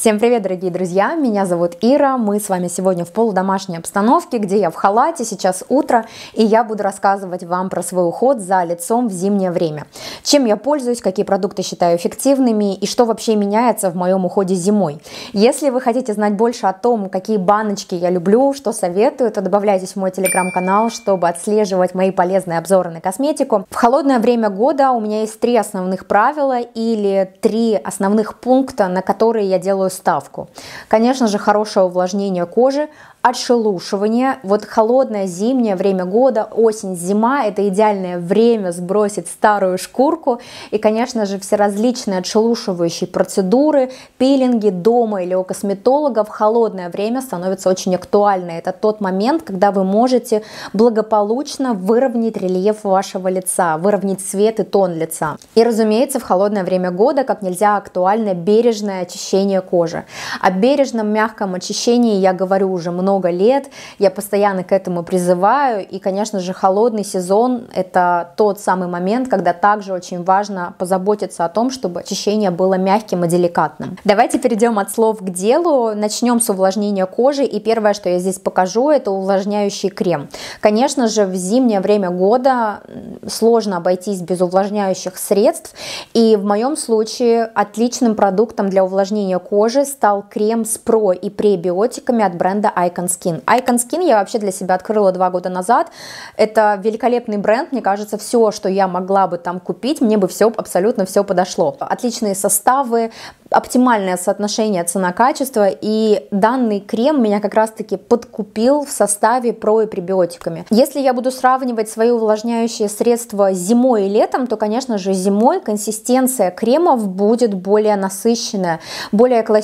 Всем привет, дорогие друзья! Меня зовут Ира. Мы с вами сегодня в полудомашней обстановке, где я в халате, сейчас утро, и я буду рассказывать вам про свой уход за лицом в зимнее время. Чем я пользуюсь, какие продукты считаю эффективными и что вообще меняется в моем уходе зимой. Если вы хотите знать больше о том, какие баночки я люблю, что советую, то добавляйтесь в мой телеграм-канал, чтобы отслеживать мои полезные обзоры на косметику. В холодное время года у меня есть три основных правила или три основных пункта, на которые я делаю ставку. Конечно же, хорошее увлажнение кожи, отшелушивание. Вот холодное зимнее время года, осень, зима – это идеальное время сбросить старую шкурку. И, конечно же, все различные отшелушивающие процедуры, пилинги дома или у косметолога в холодное время становятся очень актуальны. Это тот момент, когда вы можете благополучно выровнять рельеф вашего лица, выровнять цвет и тон лица. И, разумеется, в холодное время года как нельзя актуально бережное очищение кожи. О бережном мягком очищении я говорю уже много лет, я постоянно к этому призываю, и, конечно же, холодный сезон – это тот самый момент, когда также очень важно позаботиться о том, чтобы очищение было мягким и деликатным. Давайте перейдем от слов к делу, начнем с увлажнения кожи, и первое, что я здесь покажу, это увлажняющий крем. Конечно же, в зимнее время года сложно обойтись без увлажняющих средств, и в моем случае отличным продуктом для увлажнения кожи стал крем с про и пребиотиками от бренда Icon Skin. Icon Skin я вообще для себя открыла два года назад. Это великолепный бренд, мне кажется, все, что я могла бы там купить, мне бы все, абсолютно все подошло. Отличные составы, оптимальное соотношение цена-качество, и данный крем меня как раз-таки подкупил в составе про и пребиотиками. Если я буду сравнивать свои увлажняющие средства зимой и летом, то, конечно же, зимой консистенция кремов будет более насыщенная, более классическая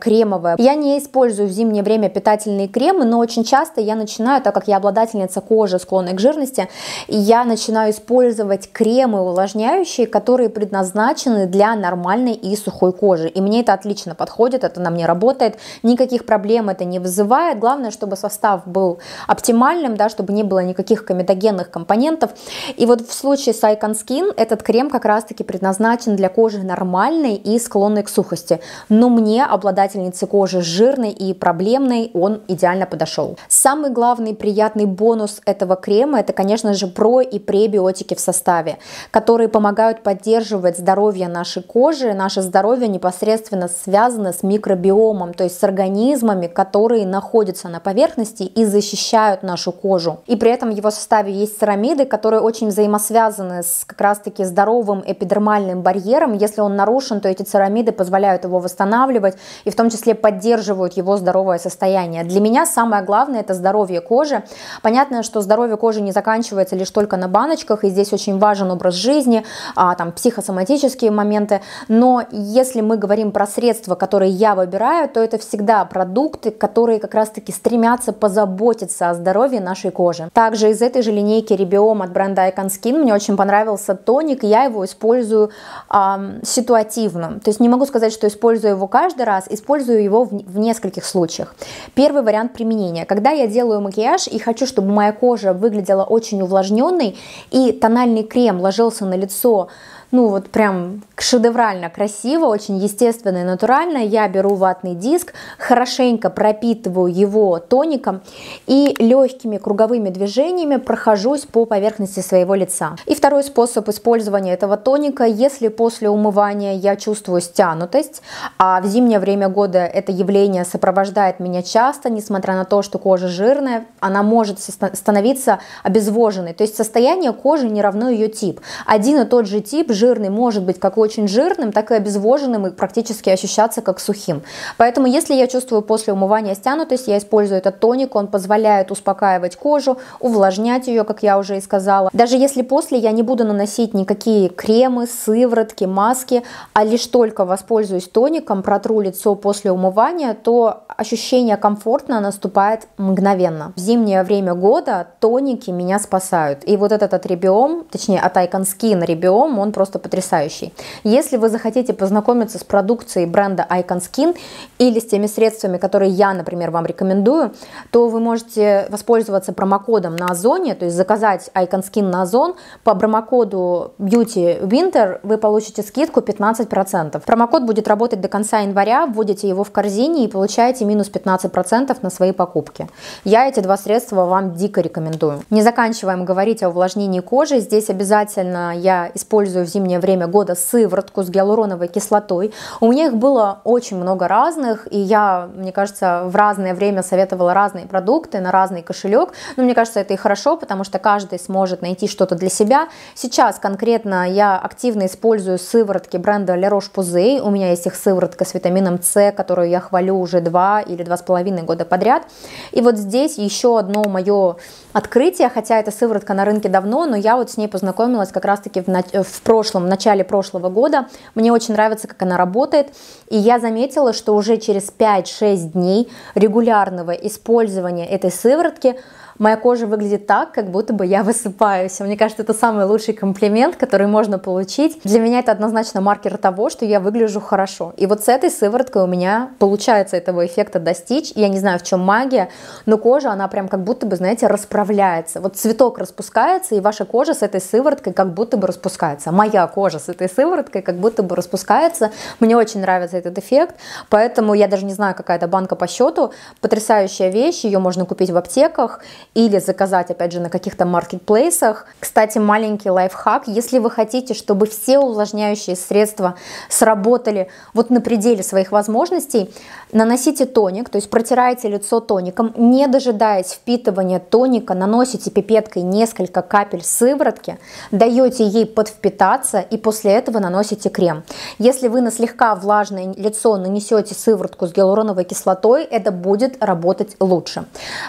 кремовая. Я не использую в зимнее время питательные кремы, но очень часто я начинаю, так как я обладательница кожи, склонной к жирности, я начинаю использовать кремы увлажняющие, которые предназначены для нормальной и сухой кожи. И мне это отлично подходит, это на мне работает, никаких проблем это не вызывает. Главное, чтобы состав был оптимальным, да, чтобы не было никаких комедогенных компонентов. И вот в случае с Icon Skin этот крем как раз-таки предназначен для кожи нормальной и склонной к сухости. Но мне, обладательнице кожи жирной и проблемной, он идеально подошел. Самый главный приятный бонус этого крема это, конечно же, про и пребиотики в составе, которые помогают поддерживать здоровье нашей кожи, наше здоровье непосредственно связано с микробиомом, то есть с организмами, которые находятся на поверхности и защищают нашу кожу. И при этом в его составе есть церамиды, которые очень взаимосвязаны с как раз-таки здоровым эпидермальным барьером. Если он нарушен, то эти церамиды позволяют его восстанавливать и в том числе поддерживают его здоровое состояние. Для меня самое главное это здоровье кожи. Понятно, что здоровье кожи не заканчивается лишь только на баночках, и здесь очень важен образ жизни, а, там психосоматические моменты, но если мы говорим про средства, которые я выбираю, то это всегда продукты, которые как раз-таки стремятся позаботиться о здоровье нашей кожи. Также из этой же линейки Rebiom от бренда Icon Skin мне очень понравился тоник, я его использую эм, ситуативно. То есть не могу сказать, что использую его каждый раз, использую его в, в нескольких случаях. Первый вариант применения. Когда я делаю макияж и хочу, чтобы моя кожа выглядела очень увлажненной и тональный крем ложился на лицо ну вот прям шедеврально красиво, очень естественно и натурально. Я беру ватный диск, хорошенько пропитываю его тоником и легкими круговыми движениями прохожусь по поверхности своего лица. И второй способ использования этого тоника, если после умывания я чувствую стянутость, а в зимнее время года это явление сопровождает меня часто, несмотря на то, что кожа жирная, она может становиться обезвоженной. То есть состояние кожи не равно ее тип. Один и тот же тип жирный может быть как очень жирным, так и обезвоженным и практически ощущаться как сухим. Поэтому если я чувствую после умывания стянутость, я использую этот тоник, он позволяет успокаивать кожу, увлажнять ее, как я уже и сказала. Даже если после я не буду наносить никакие кремы, сыворотки, маски, а лишь только воспользуюсь тоником, протру лицо после умывания, то ощущение комфортно наступает мгновенно. В зимнее время года тоники меня спасают. И вот этот от Ребиом, точнее от Icon Skin Ребиом, он просто просто потрясающий. Если вы захотите познакомиться с продукцией бренда Icon Skin или с теми средствами, которые я, например, вам рекомендую, то вы можете воспользоваться промокодом на Озоне, то есть заказать Icon Skin на Озон по промокоду Beauty Winter вы получите скидку 15%. Промокод будет работать до конца января, вводите его в корзине и получаете минус 15% на свои покупки. Я эти два средства вам дико рекомендую. Не заканчиваем говорить о увлажнении кожи. Здесь обязательно я использую в зимнее время года сыворотку с гиалуроновой кислотой. У меня их было очень много разных, и я, мне кажется, в разное время советовала разные продукты на разный кошелек. Но мне кажется, это и хорошо, потому что каждый сможет найти что-то для себя. Сейчас конкретно я активно использую сыворотки бренда La Roche-Posay. У меня есть их сыворотка с витамином С, которую я хвалю уже два или два с половиной года подряд. И вот здесь еще одно мое открытие, хотя эта сыворотка на рынке давно, но я вот с ней познакомилась как раз-таки в, в прошлом, в начале прошлого года. Мне очень нравится, как она работает, и я заметила, что уже через 5-6 дней регулярного использования этой сыворотки моя кожа выглядит так, как будто бы я высыпаюсь. Мне кажется, это самый лучший комплимент, который можно получить. Для меня это однозначно маркер того, что я выгляжу хорошо. И вот с этой сывороткой у меня получается этого эффекта достичь. Я не знаю, в чем магия, но кожа, она прям как будто бы, знаете, расправляется. Вот цветок распускается, и ваша кожа с этой сывороткой как будто бы распускается. Моя кожа с этой сывороткой как будто бы распускается. Мне очень нравится этот эффект, поэтому я даже не знаю, какая это банка по счету. Потрясающая вещь, ее можно купить в аптеках или заказать, опять же, на каких-то маркетплейсах. Кстати, маленький лайфхак, если вы хотите, чтобы все увлажняющие средства сработали вот на пределе своих возможностей, наносите тоник, то есть протирайте лицо тоником, не дожидаясь впитывания тоника, наносите пипеткой несколько капель сыворотки, даете ей подвпитаться и после этого наносите крем. Если вы на слегка влажное лицо нанесете сыворотку с гиалуроновой кислотой, это будет работать лучше.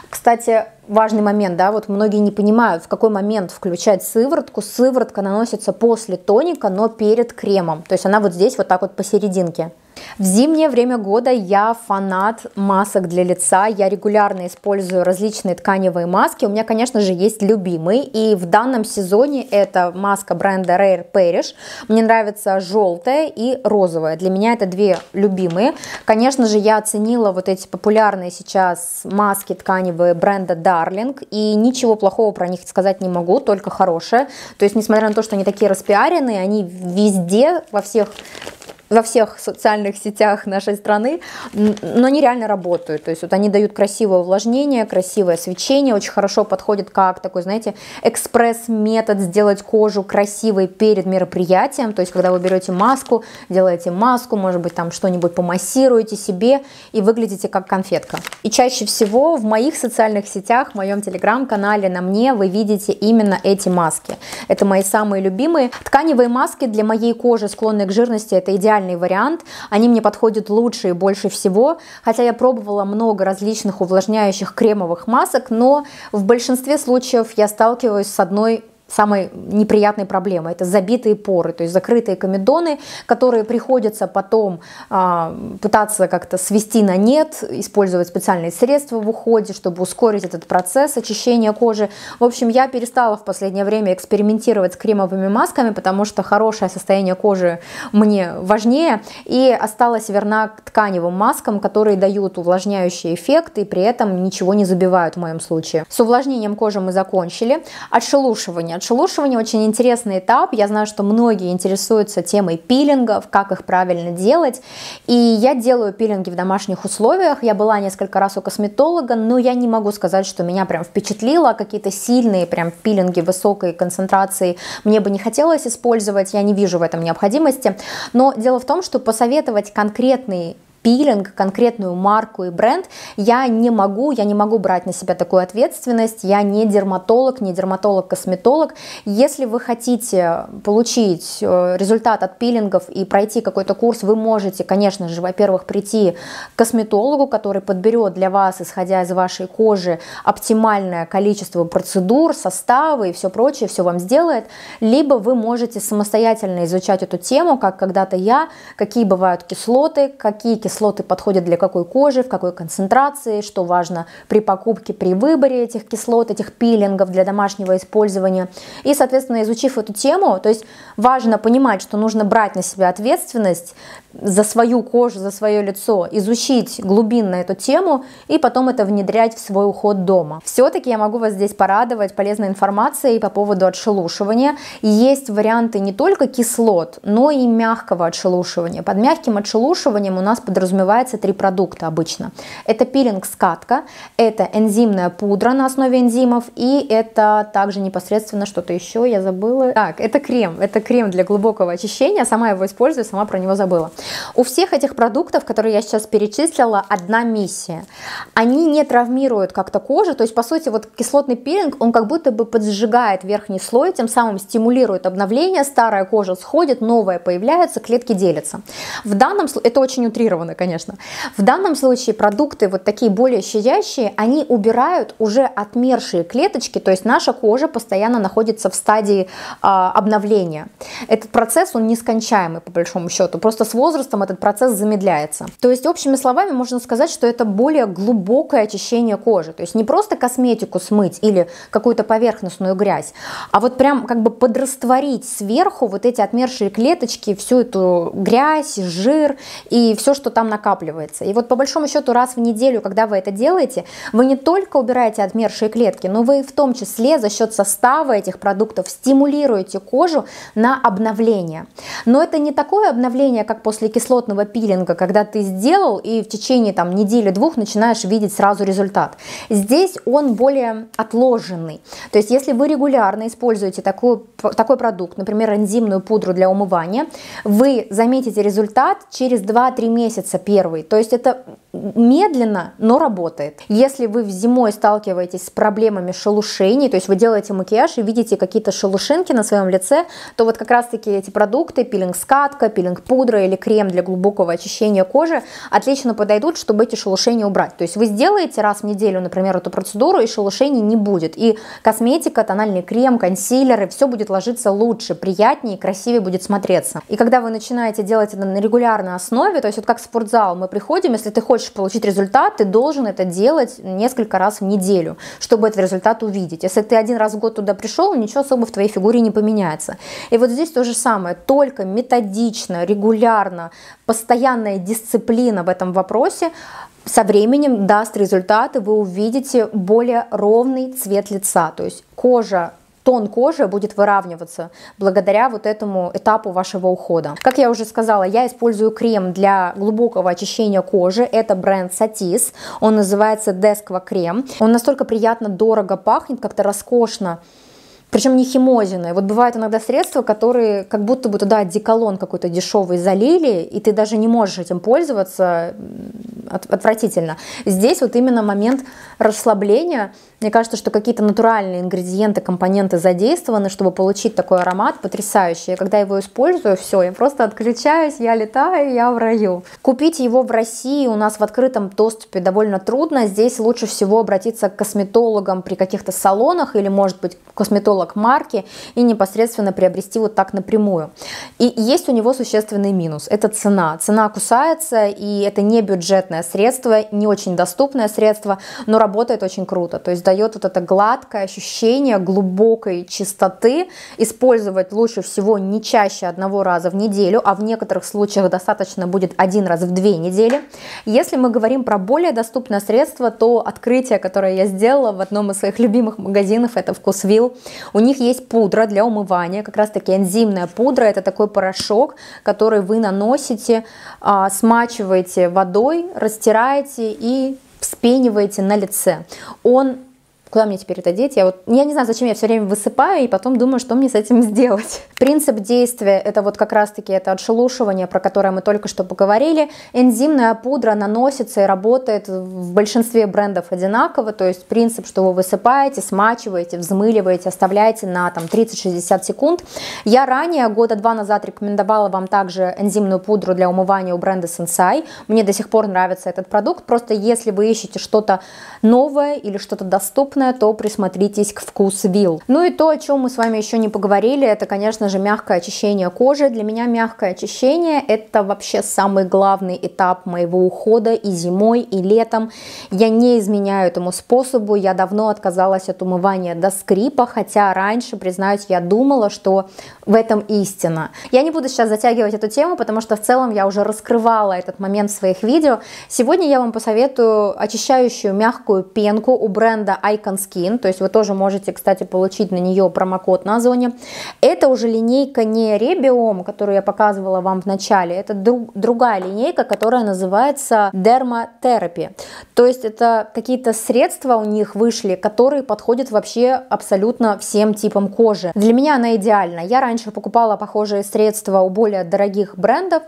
Кстати, важный момент, да, вот многие не понимают, в какой момент включать сыворотку. Сыворотка наносится после тоника, но перед кремом. То есть она вот здесь вот так вот посерединке. В зимнее время года я фанат масок для лица, я регулярно использую различные тканевые маски, у меня, конечно же, есть любимый, и в данном сезоне это маска бренда Rare Parish, мне нравится желтая и розовая, для меня это две любимые. Конечно же, я оценила вот эти популярные сейчас маски тканевые бренда Darling, и ничего плохого про них сказать не могу, только хорошее, то есть, несмотря на то, что они такие распиаренные, они везде, во всех во всех социальных сетях нашей страны, но они реально работают. То есть вот они дают красивое увлажнение, красивое свечение, очень хорошо подходит как такой, знаете, экспресс-метод сделать кожу красивой перед мероприятием. То есть когда вы берете маску, делаете маску, может быть там что-нибудь помассируете себе и выглядите как конфетка. И чаще всего в моих социальных сетях, в моем телеграм-канале на мне вы видите именно эти маски. Это мои самые любимые. Тканевые маски для моей кожи, склонной к жирности, это идеально идеальный вариант, они мне подходят лучше и больше всего, хотя я пробовала много различных увлажняющих кремовых масок, но в большинстве случаев я сталкиваюсь с одной самой неприятной проблемой. Это забитые поры, то есть закрытые комедоны, которые приходится потом а, пытаться как-то свести на нет, использовать специальные средства в уходе, чтобы ускорить этот процесс очищения кожи. В общем, я перестала в последнее время экспериментировать с кремовыми масками, потому что хорошее состояние кожи мне важнее, и осталась верна тканевым маскам, которые дают увлажняющий эффект и при этом ничего не забивают в моем случае. С увлажнением кожи мы закончили. Отшелушивание Отшелушивание очень интересный этап. Я знаю, что многие интересуются темой пилингов, как их правильно делать. И я делаю пилинги в домашних условиях. Я была несколько раз у косметолога, но я не могу сказать, что меня прям впечатлило. Какие-то сильные прям пилинги высокой концентрации мне бы не хотелось использовать. Я не вижу в этом необходимости. Но дело в том, что посоветовать конкретный пилинг, конкретную марку и бренд, я не могу, я не могу брать на себя такую ответственность, я не дерматолог, не дерматолог-косметолог. Если вы хотите получить э, результат от пилингов и пройти какой-то курс, вы можете, конечно же, во-первых, прийти к косметологу, который подберет для вас, исходя из вашей кожи, оптимальное количество процедур, составы и все прочее, все вам сделает, либо вы можете самостоятельно изучать эту тему, как когда-то я, какие бывают кислоты, какие кислоты кислоты подходят для какой кожи, в какой концентрации, что важно при покупке, при выборе этих кислот, этих пилингов для домашнего использования. И, соответственно, изучив эту тему, то есть важно понимать, что нужно брать на себя ответственность за свою кожу, за свое лицо, изучить глубинно эту тему и потом это внедрять в свой уход дома. Все-таки я могу вас здесь порадовать полезной информацией по поводу отшелушивания. Есть варианты не только кислот, но и мягкого отшелушивания. Под мягким отшелушиванием у нас подразумевается три продукта обычно. Это пилинг-скатка, это энзимная пудра на основе энзимов и это также непосредственно что-то еще, я забыла. Так, это крем, это крем для глубокого очищения, сама его использую, сама про него забыла. У всех этих продуктов, которые я сейчас перечислила, одна миссия. Они не травмируют как-то кожу, то есть, по сути, вот кислотный пилинг, он как будто бы поджигает верхний слой, тем самым стимулирует обновление, старая кожа сходит, новая появляется, клетки делятся. В данном случае, это очень утрировано, конечно, в данном случае продукты вот такие более щадящие, они убирают уже отмершие клеточки, то есть наша кожа постоянно находится в стадии а, обновления. Этот процесс, он нескончаемый, по большому счету, просто с возрастом этот процесс замедляется. То есть, общими словами, можно сказать, что это более глубокое очищение кожи. То есть не просто косметику смыть или какую-то поверхностную грязь, а вот прям как бы подрастворить сверху вот эти отмершие клеточки, всю эту грязь, жир и все, что там накапливается. И вот по большому счету раз в неделю, когда вы это делаете, вы не только убираете отмершие клетки, но вы в том числе за счет состава этих продуктов стимулируете кожу на обновление. Но это не такое обновление, как после кислотного пилинга, когда ты сделал и в течение там недели-двух начинаешь видеть сразу результат. Здесь он более отложенный. То есть если вы регулярно используете такой, такой продукт, например, энзимную пудру для умывания, вы заметите результат через 2-3 месяца первый. То есть это медленно, но работает. Если вы зимой сталкиваетесь с проблемами шелушений, то есть вы делаете макияж и видите какие-то шелушинки на своем лице, то вот как раз-таки эти продукты, пилинг-скатка, пилинг-пудра или крем для глубокого очищения кожи отлично подойдут, чтобы эти шелушения убрать. То есть вы сделаете раз в неделю, например, эту процедуру, и шелушений не будет. И косметика, тональный крем, консилеры, все будет ложиться лучше, приятнее, красивее будет смотреться. И когда вы начинаете делать это на регулярной основе, то есть вот как в спортзал мы приходим, если ты хочешь получить результат, ты должен это делать несколько раз в неделю, чтобы этот результат увидеть. Если ты один раз в год туда пришел, ничего особо в твоей фигуре не поменяется. И вот здесь то же самое, только методично, регулярно, постоянная дисциплина в этом вопросе со временем даст результаты, вы увидите более ровный цвет лица, то есть кожа тон кожи будет выравниваться благодаря вот этому этапу вашего ухода. Как я уже сказала, я использую крем для глубокого очищения кожи. Это бренд Satis. Он называется Deskva крем. Он настолько приятно дорого пахнет, как-то роскошно причем не химозиные. Вот бывают иногда средства, которые как будто бы туда деколон какой-то дешевый залили, и ты даже не можешь этим пользоваться, отвратительно. Здесь вот именно момент расслабления, мне кажется, что какие-то натуральные ингредиенты, компоненты задействованы, чтобы получить такой аромат потрясающий. И когда его использую, все, я просто отключаюсь, я летаю, я в раю. Купить его в России у нас в открытом доступе довольно трудно. Здесь лучше всего обратиться к косметологам при каких-то салонах или, может быть, косметолог марки и непосредственно приобрести вот так напрямую. И есть у него существенный минус. Это цена. Цена кусается, и это не бюджетное средство, не очень доступное средство, но работает очень круто. То есть дает вот это гладкое ощущение глубокой чистоты. Использовать лучше всего не чаще одного раза в неделю, а в некоторых случаях достаточно будет один раз в две недели. Если мы говорим про более доступное средство, то открытие, которое я сделала в одном из своих любимых магазинов, это Вкусвилл. У них есть пудра для умывания, как раз таки энзимная пудра, это такой порошок, который вы наносите, а, смачиваете водой, растираете и вспениваете на лице. Он Куда мне теперь это деть? Я вот, я не знаю, зачем я все время высыпаю и потом думаю, что мне с этим сделать. Принцип действия это вот как раз-таки это отшелушивание, про которое мы только что поговорили. Энзимная пудра наносится и работает в большинстве брендов одинаково, то есть принцип, что вы высыпаете, смачиваете, взмыливаете, оставляете на там 30-60 секунд. Я ранее, года два назад, рекомендовала вам также энзимную пудру для умывания у бренда Sensai. Мне до сих пор нравится этот продукт, просто если вы ищете что-то новое или что-то доступное, пикантное, то присмотритесь к вкус вил. Ну и то, о чем мы с вами еще не поговорили, это, конечно же, мягкое очищение кожи. Для меня мягкое очищение это вообще самый главный этап моего ухода и зимой, и летом. Я не изменяю этому способу, я давно отказалась от умывания до скрипа, хотя раньше, признаюсь, я думала, что в этом истина. Я не буду сейчас затягивать эту тему, потому что в целом я уже раскрывала этот момент в своих видео. Сегодня я вам посоветую очищающую мягкую пенку у бренда Icon Skin, то есть вы тоже можете, кстати, получить на нее промокод на Озоне. Это уже линейка не Rebiom, которую я показывала вам в начале, это друг, другая линейка, которая называется Dermatherapy. То есть это какие-то средства у них вышли, которые подходят вообще абсолютно всем типам кожи. Для меня она идеальна. Я раньше покупала похожие средства у более дорогих брендов,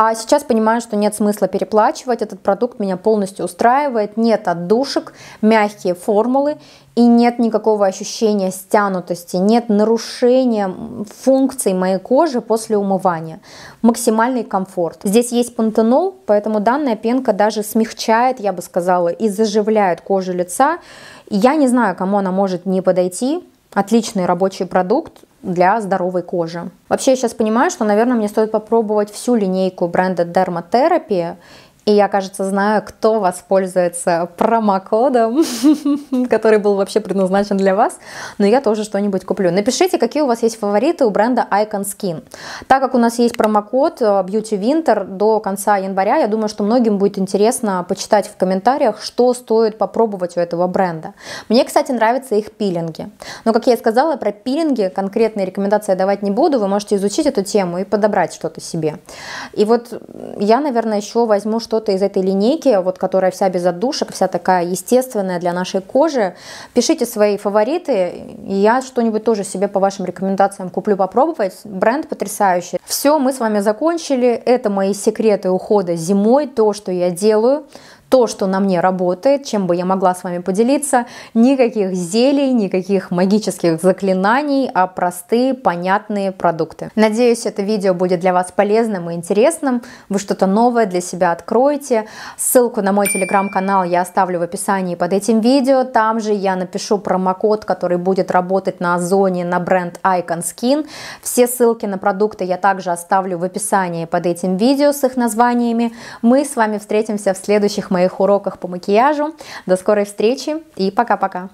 а сейчас понимаю, что нет смысла переплачивать, этот продукт меня полностью устраивает, нет отдушек, мягкие формулы и нет никакого ощущения стянутости, нет нарушения функций моей кожи после умывания. Максимальный комфорт. Здесь есть пантенол, поэтому данная пенка даже смягчает, я бы сказала, и заживляет кожу лица. Я не знаю, кому она может не подойти, отличный рабочий продукт, для здоровой кожи. Вообще я сейчас понимаю, что, наверное, мне стоит попробовать всю линейку бренда Dermatherapy и я, кажется, знаю, кто воспользуется промокодом, который был вообще предназначен для вас, но я тоже что-нибудь куплю. Напишите, какие у вас есть фавориты у бренда Icon Skin. Так как у нас есть промокод э, Beauty Winter до конца января, я думаю, что многим будет интересно почитать в комментариях, что стоит попробовать у этого бренда. Мне, кстати, нравятся их пилинги. Но, как я и сказала, про пилинги конкретные рекомендации давать не буду. Вы можете изучить эту тему и подобрать что-то себе. И вот я, наверное, еще возьму что что-то из этой линейки, вот, которая вся без отдушек, вся такая естественная для нашей кожи. Пишите свои фавориты, и я что-нибудь тоже себе по вашим рекомендациям куплю попробовать. Бренд потрясающий. Все, мы с вами закончили. Это мои секреты ухода зимой, то, что я делаю то, что на мне работает, чем бы я могла с вами поделиться. Никаких зелий, никаких магических заклинаний, а простые, понятные продукты. Надеюсь, это видео будет для вас полезным и интересным. Вы что-то новое для себя откроете. Ссылку на мой телеграм-канал я оставлю в описании под этим видео. Там же я напишу промокод, который будет работать на Озоне на бренд Icon Skin. Все ссылки на продукты я также оставлю в описании под этим видео с их названиями. Мы с вами встретимся в следующих моих уроках по макияжу. До скорой встречи и пока-пока!